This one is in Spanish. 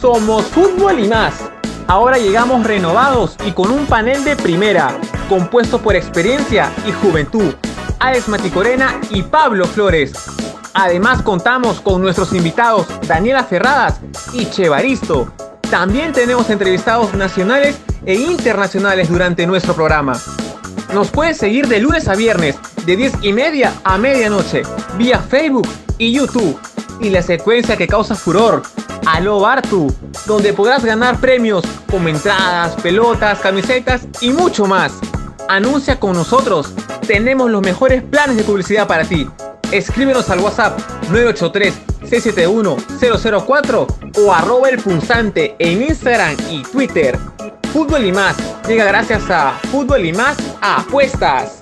Somos Fútbol y más. Ahora llegamos renovados y con un panel de primera, compuesto por experiencia y juventud. Alex Maticorena y Pablo Flores. Además contamos con nuestros invitados Daniela Ferradas y Chevaristo. También tenemos entrevistados nacionales e internacionales durante nuestro programa. Nos puedes seguir de lunes a viernes, de 10 y media a medianoche, vía Facebook y YouTube. Y la secuencia que causa furor, Aló Bartu, donde podrás ganar premios como entradas, pelotas, camisetas y mucho más. Anuncia con nosotros, tenemos los mejores planes de publicidad para ti. Escríbenos al WhatsApp 983-671-004 o arroba el punzante en Instagram y Twitter. Fútbol y más llega gracias a Fútbol y más apuestas.